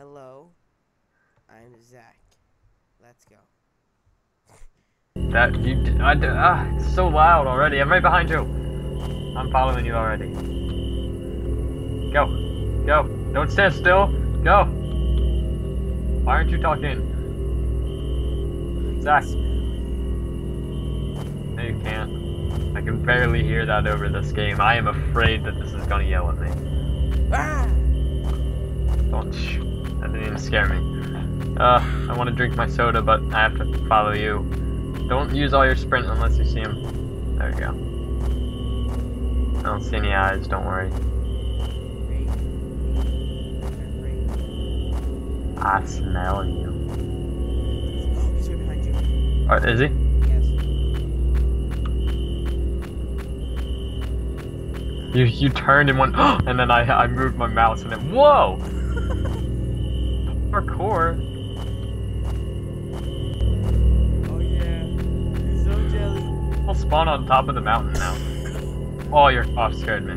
Hello, I'm Zach. Let's go. That you, d- I, d- ah, it's so loud already. I'm right behind you. I'm following you already. Go, go. Don't stand still. Go. Why aren't you talking? Zach. No, you can't. I can barely hear that over this game. I am afraid that this is gonna yell at me. Ah! Don't didn't even scare me. Uh, I want to drink my soda, but I have to follow you. Don't use all your sprint unless you see him. There we go. I don't see any eyes, don't worry. I smell you. Oh, he's right behind you. Oh, is he? Yes. You you turned and went, and then I I moved my mouse and then whoa! Parkour? Oh yeah. He's so jelly. I'll spawn on top of the mountain now. Oh, your cough scared me.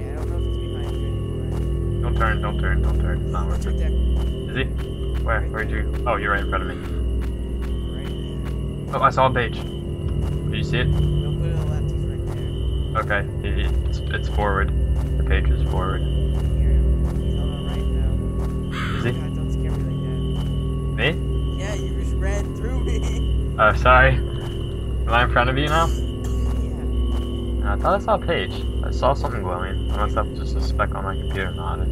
Yeah, I don't know if he's behind you anymore. Don't turn, don't turn, don't turn. It's not worth it's it. Is he? Where? Where'd you? Oh, you're right in front of me. Oh, I saw a page. Do you see it? Don't go to the left. He's right there. Okay, it's, it's forward. The page is forward. Through me. Oh, sorry. Am I in front of you now? yeah. I thought I saw a page. I saw something glowing. I must have just a speck on my computer. Not it.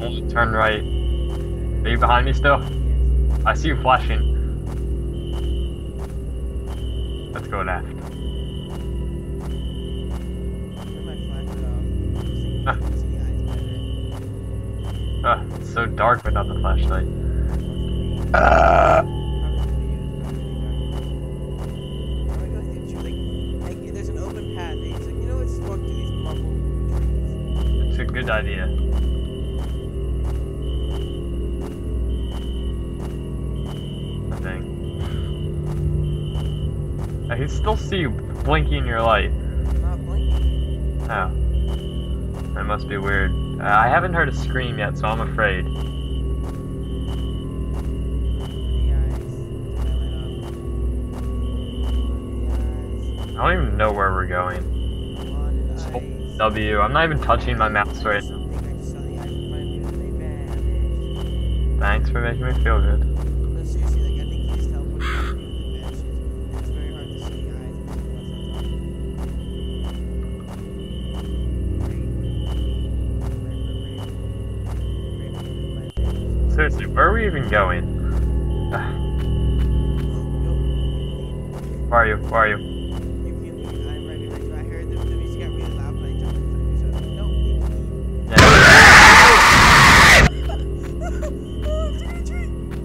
Don't turn right. Are you behind me still? I see you flashing. Let's go left. Turn my flashlight off. So you Ah. can see the eyes better. Ugh, it's so dark without the flashlight. It's a good idea. I. I can still see you blinking your light. I'm not blinking. Oh. That must be weird. Uh, I haven't heard a scream yet, so I'm afraid. I don't even know where we're going. W. I'm not even touching my mouse right vanished. Thanks for making me feel good. Seriously, where are we even going? Where are you? Where are you?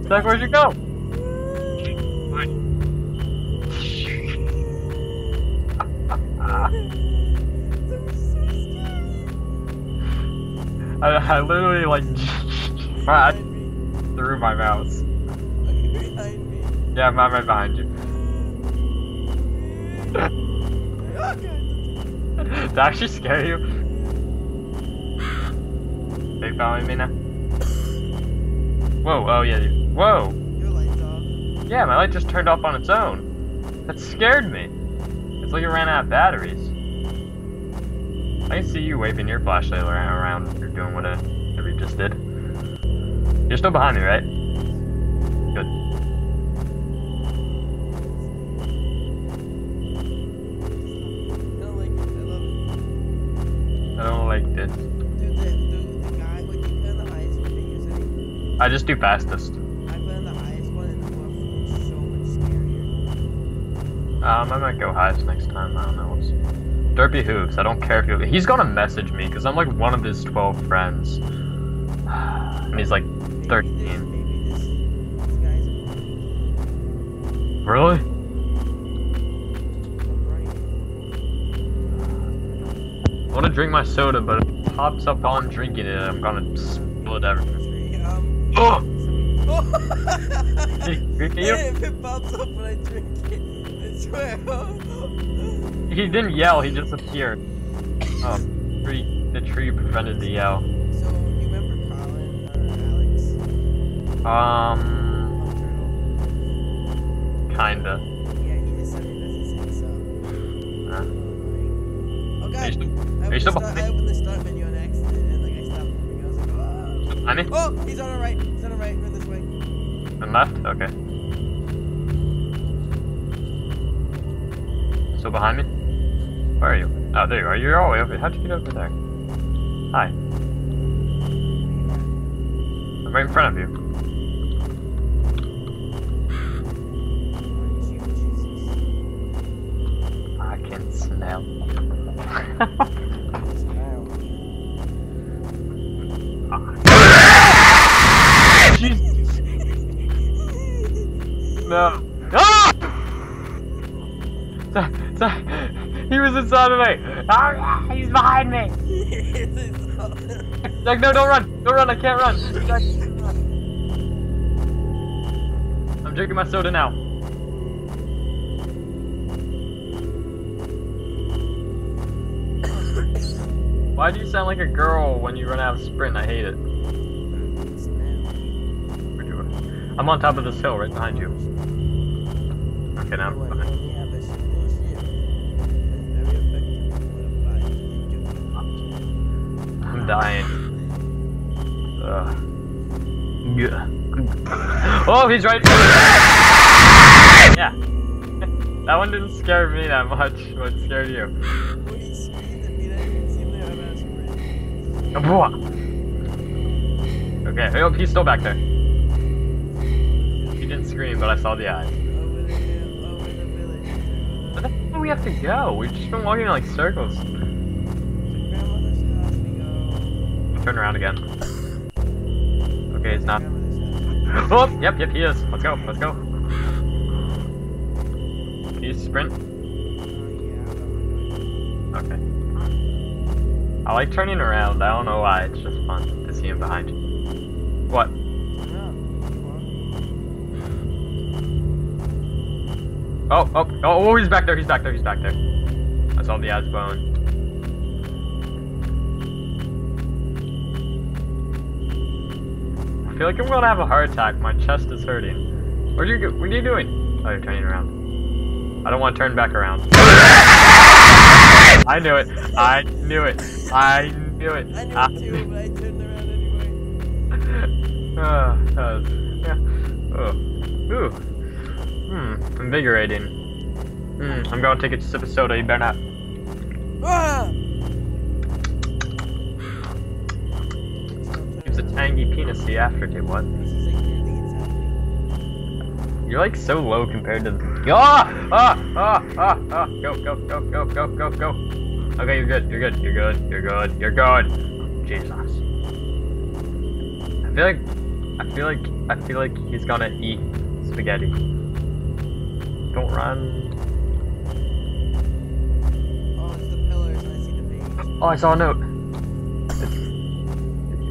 Zach, where'd you go? I, I literally like flat through my mouse. Yeah, I'm right behind you. Did that actually scare you? They following me now? Whoa, oh yeah, whoa! Yeah, my light just turned off on its own. That scared me. It's like it ran out of batteries. I can see you waving your flashlight around, around or doing whatever you just did. You're still behind me, right? Good. I love it. I don't like this. I just do fastest. Um, I might go highest next time. I don't know. What's... Derpy Hooves. I don't care if you. He's gonna message me because I'm like one of his 12 friends. and he's like 13. Really? I want to drink my soda, but if it pops up while I'm drinking it, I'm gonna spill it everywhere. Um, Oh! If it pops up when I drink it. He didn't yell, he just appeared. Oh, pretty the tree prevented the yell. So, you remember Colin or Alex? Um, kinda. Yeah, he just sent me a message saying so. Uh, Oh god, I opened, start, I opened the start menu on accident and like I stopped moving. I was like, oh. Oh, he's on our right. He's on our right. Run this way. And left? Okay. Still behind me? Where are you? Oh, there you are. You're all the way over. How'd you get over there? Hi. I'm right in front of you. I can smell. No. He inside of me. Ah, he's behind me. Jack, no, don't run. Don't run. I can't run. I'm drinking my soda now. Why do you sound like a girl when you run out of sprint? I hate it. Where'd you go? I'm on top of this hill right behind you. Okay, now I'm behind. Dying. Ugh. Yeah. Oh, he's right. Yeah. That one didn't scare me that much. What scared you? Okay, oh, he's still back there. He didn't scream, but I saw the eyes. Where the hell do we have to go? We've just been walking in like circles. Turn around again. Okay, it's not. Oh, yep, yep, he is. Let's go, let's go. Can you sprint? Okay. I like turning around. I don't know why. It's just fun to see him behind you. What? Oh, oh, oh, oh, he's back there, he's back there, he's back there. I saw the ass bone. Feel like I'm gonna have a heart attack. My chest is hurting. What are you, what are you doing? Oh, you're turning around. I don't want to turn back around. I knew it. I knew it. I knew it. I knew I it too, but I turned around anyway. Ah, that was, yeah. Oh. Ooh. Hmm. Invigorating. Hmm. I'm going to take a sip of soda. You better not. Ah! Tangy penis the aftertaste. What? You're like so low compared to. Ah! Ah! Ah! Ah! Ah! Go! Go! Go! Go! Go! Go! Go! Okay, you're good. You're good. You're good. You're good. You're good. Jesus. I feel like. I feel like. I feel like he's gonna eat spaghetti. Don't run. Oh, it's the pillars, I see the veins. Oh, I saw a note.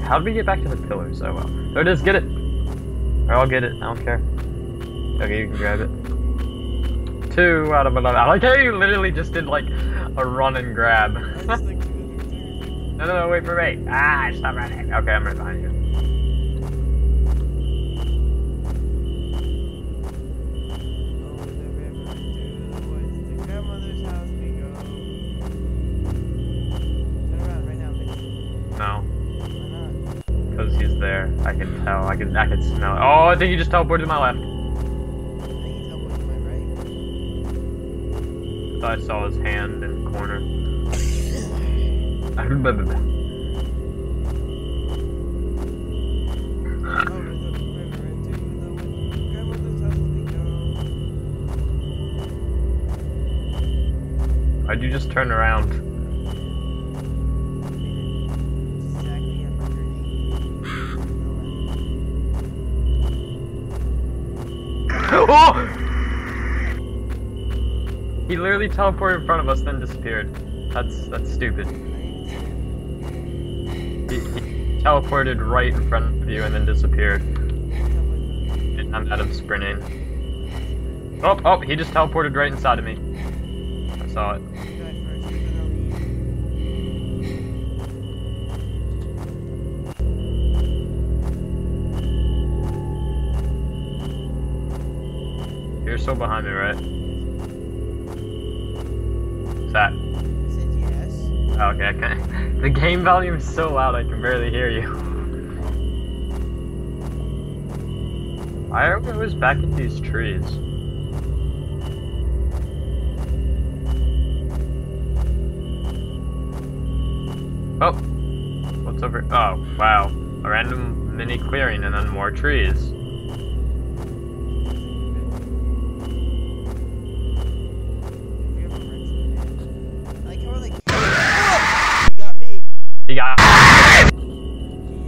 How did we get back to the pillars? Oh well. There it is. Get it. Or I'll get it. I don't care. Okay, you can grab it. Two out of eleven. I like how you literally just did like a run and grab. I just like took it. no, no, no, wait for me. Ah, stop running. Okay, I'm right behind you. Over the river to the woods, to grandmother's house we go. Turn around right now, bitch. No? Because he's there. I can tell. I can. I can smell it. Oh, I think you just teleported to my left. I think you teleport to my right. I thought I saw his hand in the corner. Why'd you just turn around? oh! He literally teleported in front of us, then disappeared. That's that's stupid. He, he teleported right in front of you and then disappeared. And I'm out of sprinting. Oh, oh, he just teleported right inside of me. I saw it. Still behind me, right? What's that? I said yes. Oh, okay, I can The game volume is so loud I can barely hear you. Why are we always back at these trees? Oh! What's over? Oh, wow. A random mini clearing and then more trees. Got.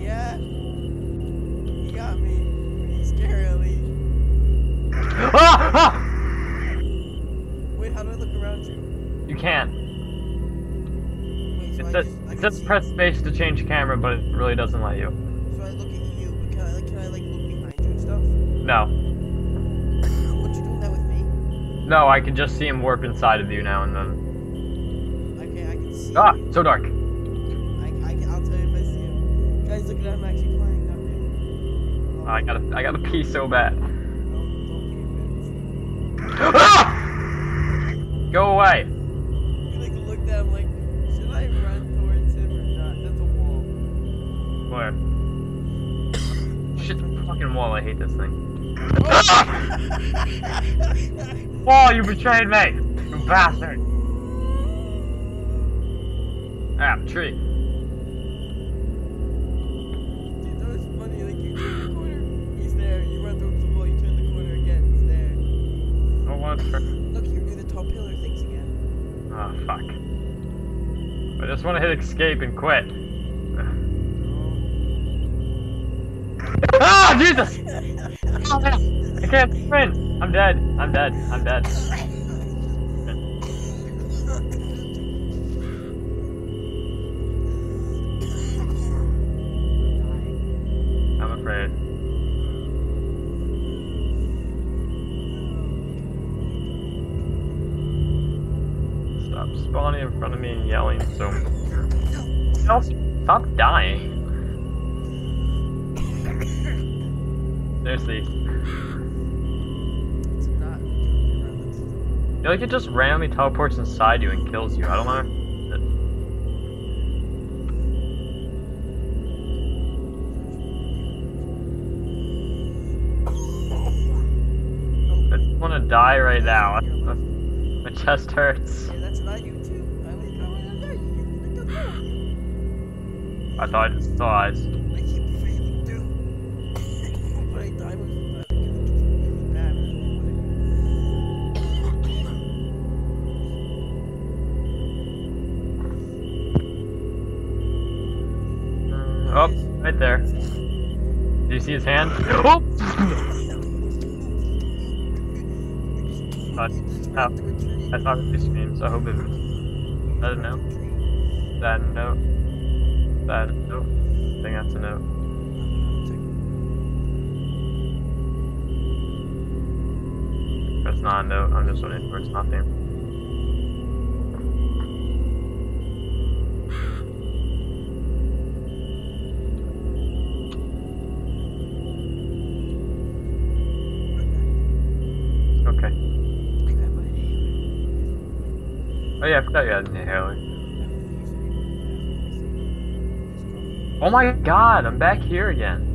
Yeah. He got me. Pretty scarily. Ah! Ah! Wait, how do I look around you? You can't. Wait, so It says, I it says press space to change camera, but it really doesn't let you. So I look at you, but can I like can I like look behind you and stuff? No. What you doing that with me? No, I can just see him warp inside of you now and then. Okay, I can see. Ah! you. So dark. Him. Guys, look at I'm actually playing. Not really. Oh, I gotta, I gotta pee so bad. Ah! Go away. You like looked at him like, should I run towards him or not? That's a wall. Where? Shit, fucking wall. I hate this thing. Wall, you betrayed me, you bastard. Ah, tree. I just want to hit escape and quit. Ah, Jesus! Oh. I can't sprint. I'm dead. I'm dead. I'm dead. Stop dying. Seriously, It's not around I feel like it just randomly teleports inside you and kills you. I don't know. Oh. I just want to die right now. My chest hurts. Yeah, I thought I just. I keep failing too. but I die with uh, because it bad. Oh, right there. Do you see his hand? Oh! Uh, oh, that's not really screams. I hope it. I don't know. That no. That no. I think that's a no. That's not a no. I'm just wondering where it's nothing. Okay. Oh yeah, I forgot you had an inhaler. Oh my god, I'm back here again.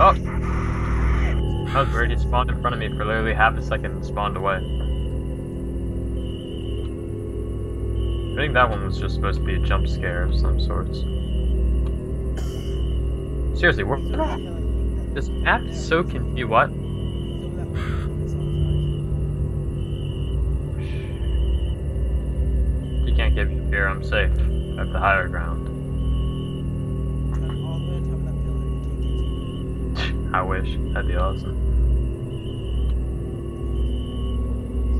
Oh! That was weird, he spawned in front of me for literally half a second and spawned away. I think that one was just supposed to be a jump scare of some sorts. Seriously, we're this map is so confused. What? Can't give me fear, I'm safe. At the higher ground. I wish. That'd be awesome.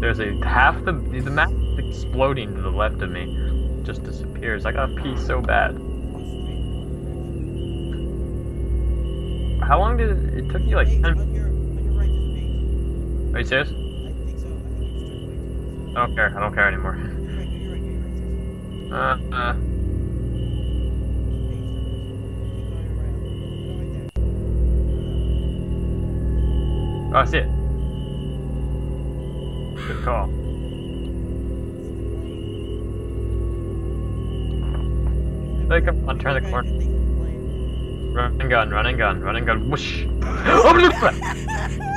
Seriously, half the the map exploding to the left of me. Just disappears. I gotta pee so bad. How long did it, it took you like 10 on your, on your right. Are you serious? I think so. I think you just turned way too I don't care. I don't care anymore. Uh, uh. Oh, I see it. Good call. Like, come on, turn the corner. Run and gun, run and gun, run and gun, whoosh.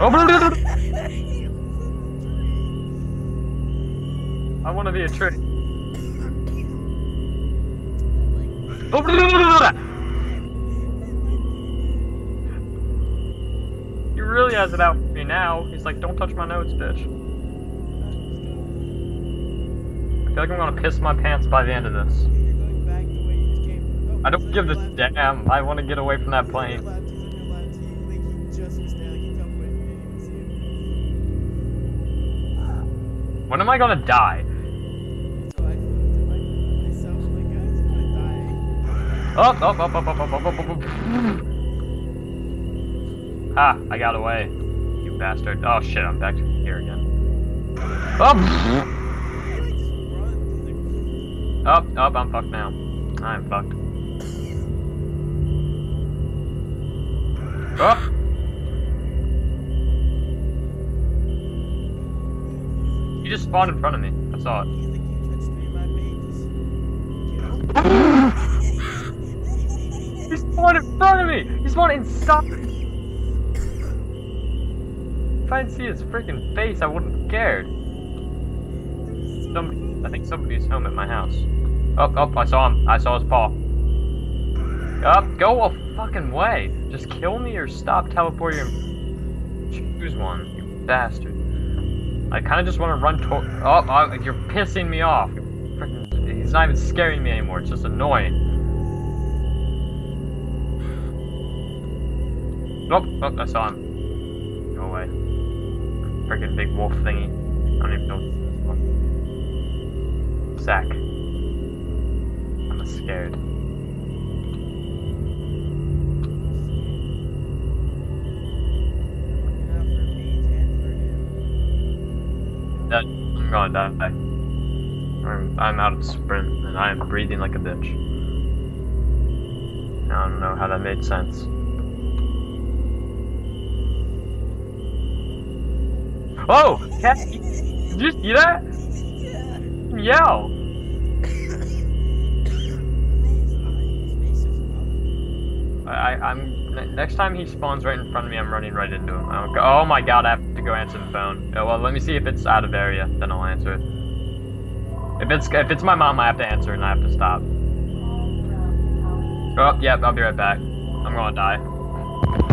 I want to be a tree. He really has it out for me now. He's like, don't touch my notes, bitch. I feel like I'm gonna piss my pants by the end of this. I don't give a damn. I want to get away from that plane. When am I gonna die? Up, up, up, up, up, up, up, up, up, up. Ah, I got away. You bastard. Oh shit, I'm back here again. Up! Up, up, I'm fucked now. I'm fucked. Up! Just spawned in front of me. I saw it. He spawned in front of me! He spawned inside! If I didn't see his freaking face, I wouldn't have cared. Somebody, I think somebody's home at my house. Oh, oh, I saw him. I saw his paw. Up, go a fucking way. Just kill me or stop teleporting. Choose one, you bastard. I kind of just want to run toward. Oh, oh, you're pissing me off. Freaking, he's not even scaring me anymore. It's just annoying. Nope. oh, I saw him. Go away. Freaking big wolf thingy. I don't even know. Zach. I'm scared. Gonna die. I'm, I'm out of sprint, and I am breathing like a bitch. I don't know how that made sense. Oh! Cat! Did you see that? Yell! I, I'm next time he spawns right in front of me, I'm running right into him. Don't go, oh my god, I have to go answer the phone. Oh, well, let me see if it's out of area, then I'll answer it. If it's if it's my mom, I have to answer and I have to stop. Oh, yep, I'll be right back. I'm gonna die.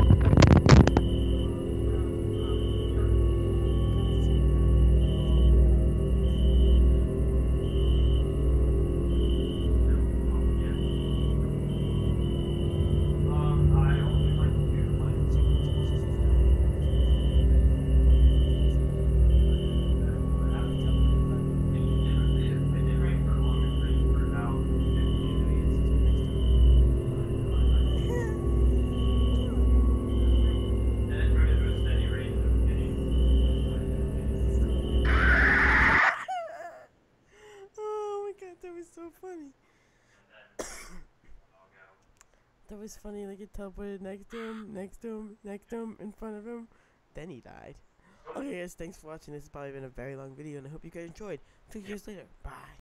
Was funny, like it teleported next to him, next to him, next to him, in front of him. Then he died. Okay guys, thanks for watching. This has probably been a very long video and I hope you guys enjoyed. Two years later. Bye.